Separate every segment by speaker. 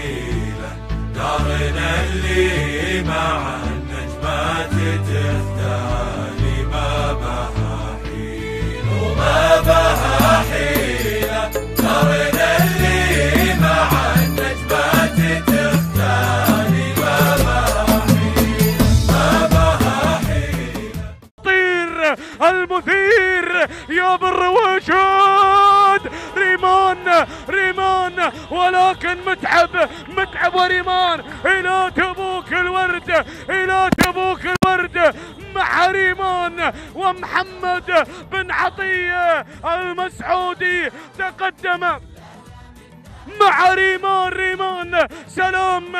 Speaker 1: حيلة دارنا اللي مع النجمات تختالي ما بها حيلة وما بها حيلة دارنا اللي مع النجمات تختالي ما بها حيلة ما بها حيلة.
Speaker 2: طير المثير يا بالرواشد ريمان ريمان ولكن متعب متعب وريمان. إلى تبوك الورد إلى تبوك الورد مع ريمان ومحمد بن عطية المسعودي. تقدم مع ريمان ريمان. سلام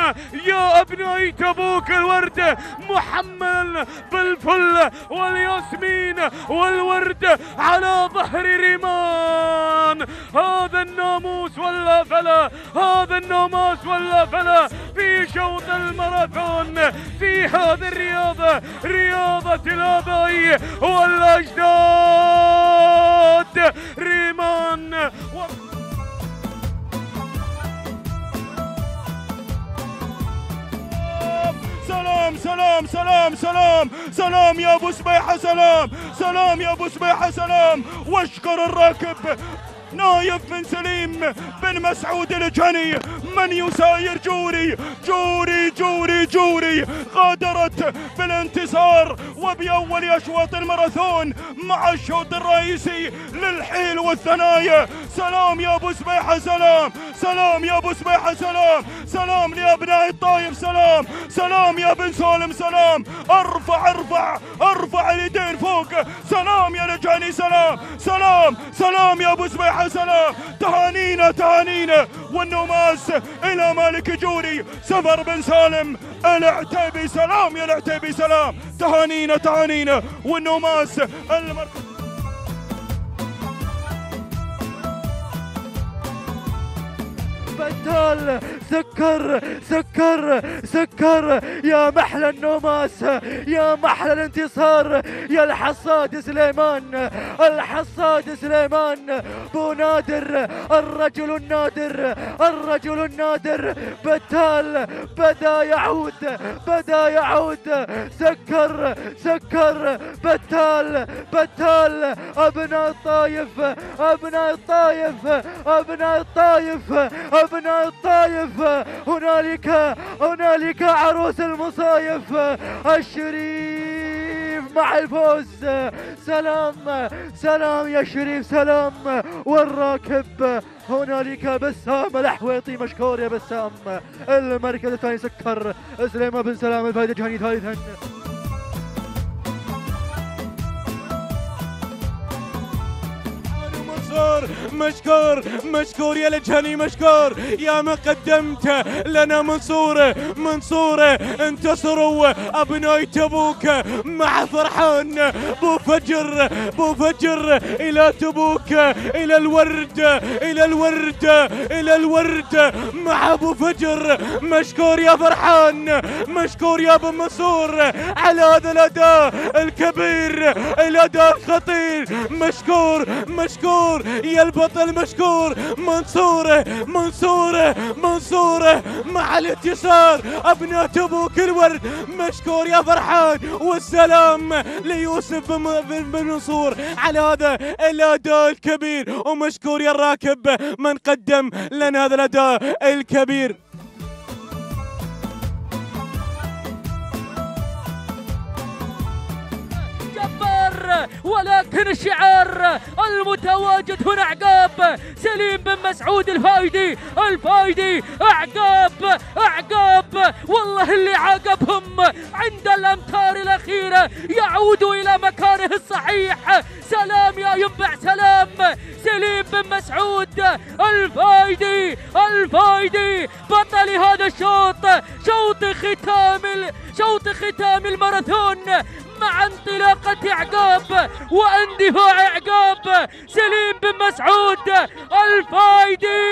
Speaker 2: يا ابنائي تبوك الورد. محمل بالفل والياسمين والورد على ظهر ريمان. هذا الناموس ولا فلا هذا الناموس ولا فلا. في شوط الماراثون في هذه الرياضة رياضة الآباء والأجداد. ريمان و... سلام سلام سلام. سلام يا أبو سبيحه سلام. سلام يا أبو سبيحه سلام. واشكر الراكب نايف بن سليم بن مسعود الجهني من يساير جوري جوري جوري جوري. غادرت بالانتصار وبأول أشواط الماراثون مع الشوط الرئيسي للحيل والثنايا. سلام يا أبو سبيحة سلام. سلام يا أبو سبيحة سلام. سلام لأبناء الطايف سلام. سلام يا بن سالم سلام. أرفع أرفع أرفع اليدين فوق. سلام يا لجاني سلام. سلام. سلام يا أبو سبيحه سلام. تهانينا تهانينا. والنوماس إلى مالك جوري. سفر بن سالم العتيبي سلام يا العتيبي سلام تهانينا تهانينا. والنوماس المر... بتال سكر سكر سكر. يا محلى النوماس يا محلى الانتصار. يا الحصاد سليمان الحصاد سليمان. بو نادر الرجل النادر الرجل النادر. بتال بدا يعود بدا يعود. سكر سكر. بتال بتال. أبناء الطايف أبناء الطايف أبناء الطايف أبناء الطايف. هنالك هنالك عروس المصايف الشريف مع الفوز. سلام سلام يا شريف سلام. والراكب هنالك بسام الحويطي مشكور يا بسام. المركز الثاني سكر سليمان بن سلام الفايدة جهني ثالثا منصور مشكور مشكور يا لجهني مشكور. يا ما قدمت لنا منصورة منصورة انتصروا أبناء تبوك. مع فرحان بو فجر بو فجر. إلى تبوك إلى الورد إلى الورد إلى الورد. مع أبو فجر مشكور يا فرحان. مشكور يا أبو منصور. على هذا الأداء الكبير الأداء الخطير. مشكور مشكور يا البطل مشكور. منصورة منصورة منصورة. مع الانتصار أبناء تبوك الورد. مشكور يا فرحان. والسلام ليوسف بن منصور. على هذا الاداء الكبير. ومشكور يا الراكب. من قدم لنا هذا الأداء الكبير.
Speaker 3: جبار ولكن الشعار المتواجد هنا عقاب. سليم بن مسعود الفايدي الفايدي اعقاب اعقاب والله اللي عاقبهم عند الأمتار الأخيرة يعود إلى مكانه الصحيح. سلام يا ينبع سلام. سليم بن مسعود الفايدي الفايدي. بطل هذا الشوط شوط ختام شوط ختام الماراثون. مع انطلاقة عقاب واندفاع عقاب سليم بن مسعود الفايدي.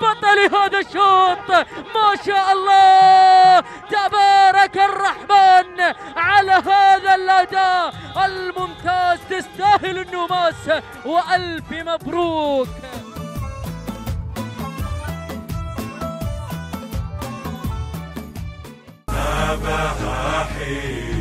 Speaker 3: بطل هذا الشوط. ما شاء الله. تبارك الرحمن على هذا الأداء. الممتاز تستاهل النوماس وألف مبروك.
Speaker 2: ذهب حين